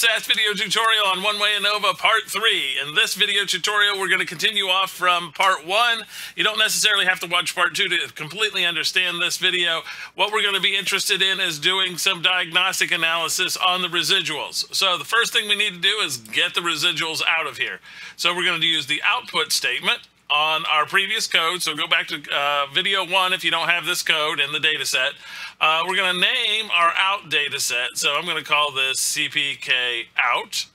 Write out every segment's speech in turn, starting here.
SAS video tutorial on One-Way ANOVA Part 3. In this video tutorial, we're going to continue off from Part 1. You don't necessarily have to watch Part 2 to completely understand this video. What we're going to be interested in is doing some diagnostic analysis on the residuals. So the first thing we need to do is get the residuals out of here. So we're going to use the output statement on our previous code. So go back to uh, video one if you don't have this code in the data set. Uh, we're going to name our out data set. So I'm going to call this CPK out.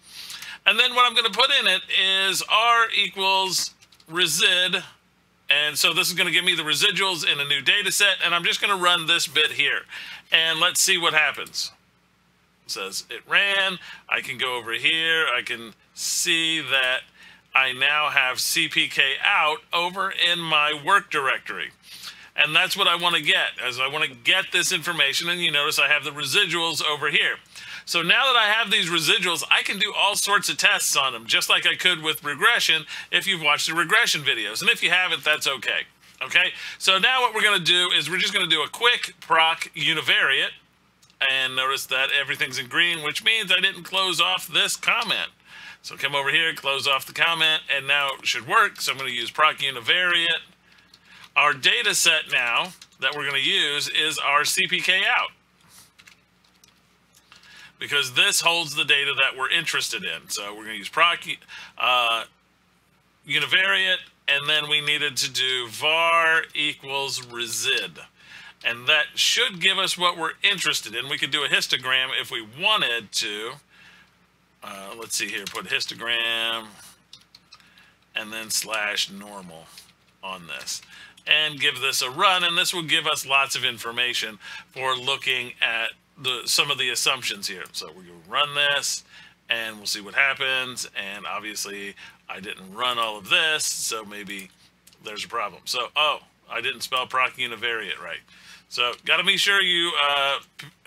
And then what I'm going to put in it is R equals resid. And so this is going to give me the residuals in a new data set. And I'm just going to run this bit here. And let's see what happens. It says it ran. I can go over here. I can see that I now have CPK out over in my work directory. And that's what I want to get, as I want to get this information. And you notice I have the residuals over here. So now that I have these residuals, I can do all sorts of tests on them, just like I could with regression if you've watched the regression videos. And if you haven't, that's okay. Okay, so now what we're going to do is we're just going to do a quick proc univariate. And notice that everything's in green, which means I didn't close off this comment. So come over here, close off the comment, and now it should work. So I'm going to use proc univariate. Our data set now that we're going to use is our CPK out. Because this holds the data that we're interested in. So we're going to use proc uh, univariate, and then we needed to do var equals resid. And that should give us what we're interested in. We could do a histogram if we wanted to. Uh, let's see here, put histogram and then slash normal on this and give this a run and this will give us lots of information for looking at the some of the assumptions here. So we will run this and we'll see what happens and obviously I didn't run all of this so maybe there's a problem. So oh I didn't spell proc univariate right. So got to be sure you uh,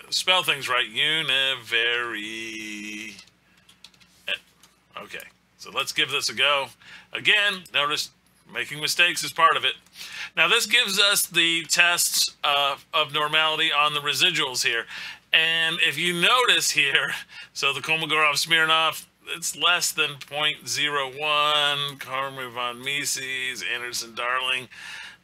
spell things right. Univariate. Okay, so let's give this a go. Again, notice making mistakes is part of it. Now this gives us the tests uh, of normality on the residuals here. And if you notice here, so the Kolmogorov-Smirnov, it's less than 0.01, Cramer von Mises, Anderson-Darling.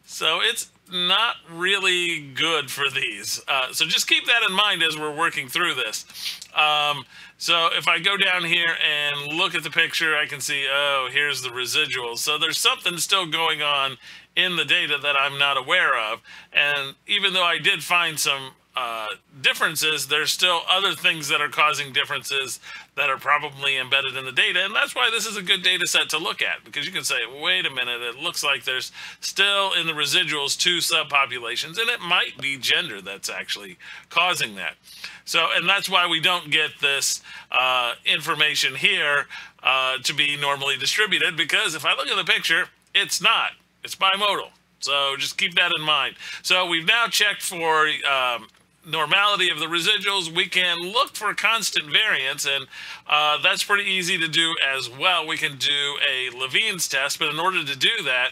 So it's not really good for these. Uh, so just keep that in mind as we're working through this. Um, so if I go down here and look at the picture, I can see, oh, here's the residuals. So there's something still going on in the data that I'm not aware of. And even though I did find some uh, differences, there's still other things that are causing differences that are probably embedded in the data. And that's why this is a good data set to look at because you can say, wait a minute, it looks like there's still in the residuals two subpopulations and it might be gender that's actually causing that. So, and that's why we don't get this uh, information here uh, to be normally distributed because if I look at the picture, it's not. It's bimodal. So just keep that in mind. So we've now checked for um, normality of the residuals, we can look for constant variance, and uh, that's pretty easy to do as well. We can do a Levene's test, but in order to do that,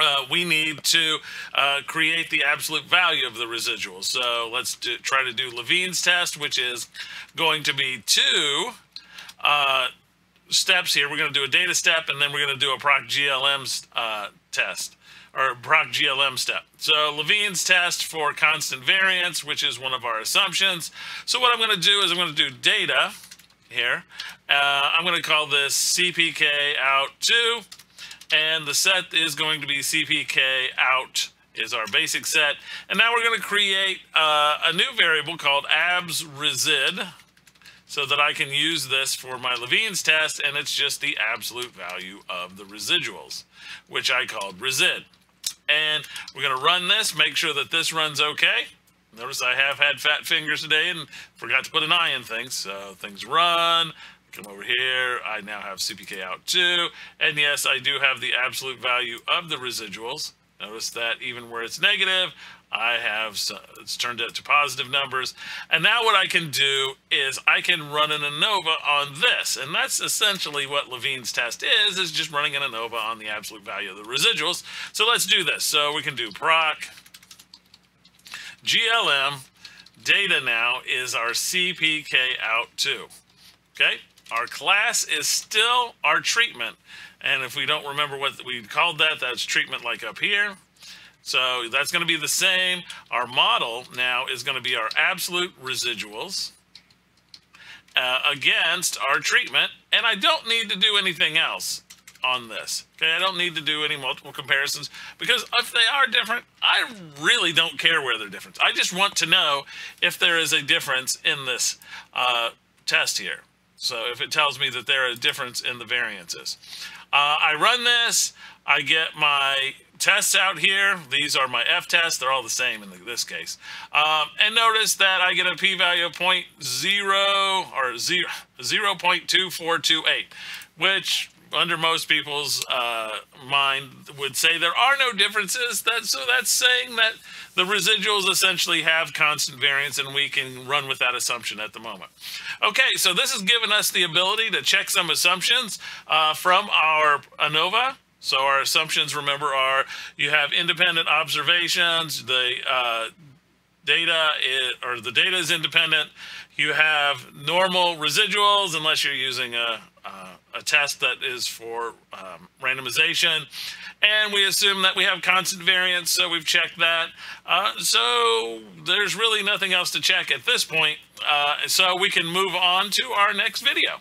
uh, we need to uh, create the absolute value of the residuals. So let's do, try to do Levene's test, which is going to be two uh, steps here. We're going to do a data step, and then we're going to do a proc GLM uh, test or proc GLM step. So Levene's test for constant variance, which is one of our assumptions. So what I'm going to do is I'm going to do data here. Uh, I'm going to call this CPK out 2, and the set is going to be CPK out is our basic set. And now we're going to create uh, a new variable called abs resid so that I can use this for my Levene's test, and it's just the absolute value of the residuals, which I called resid. And we're going to run this, make sure that this runs okay. Notice I have had fat fingers today and forgot to put an eye in things. So things run. Come over here. I now have CPK out too. And yes, I do have the absolute value of the residuals. Notice that even where it's negative, I have, it's turned it to positive numbers. And now what I can do is I can run an ANOVA on this. And that's essentially what Levene's test is, is just running an ANOVA on the absolute value of the residuals. So let's do this. So we can do proc GLM. Data now is our CPK out 2. Okay, our class is still our treatment. And if we don't remember what we called that, that's treatment like up here. So that's going to be the same. Our model now is going to be our absolute residuals uh, against our treatment. And I don't need to do anything else on this. Okay, I don't need to do any multiple comparisons because if they are different, I really don't care where they're different. I just want to know if there is a difference in this uh, test here. So if it tells me that there is a difference in the variances. Uh, I run this, I get my tests out here. These are my F tests. They're all the same in this case. Um, and notice that I get a p-value of 0.0 or 0, 0.2428, which under most people's uh, mind would say there are no differences. That, so that's saying that the residuals essentially have constant variance and we can run with that assumption at the moment. Okay, so this has given us the ability to check some assumptions uh, from our ANOVA. So our assumptions, remember, are you have independent observations, the uh, data is, or the data is independent. You have normal residuals unless you're using a, a test that is for um, randomization. And we assume that we have constant variance, so we've checked that. Uh, so there's really nothing else to check at this point. Uh, so we can move on to our next video.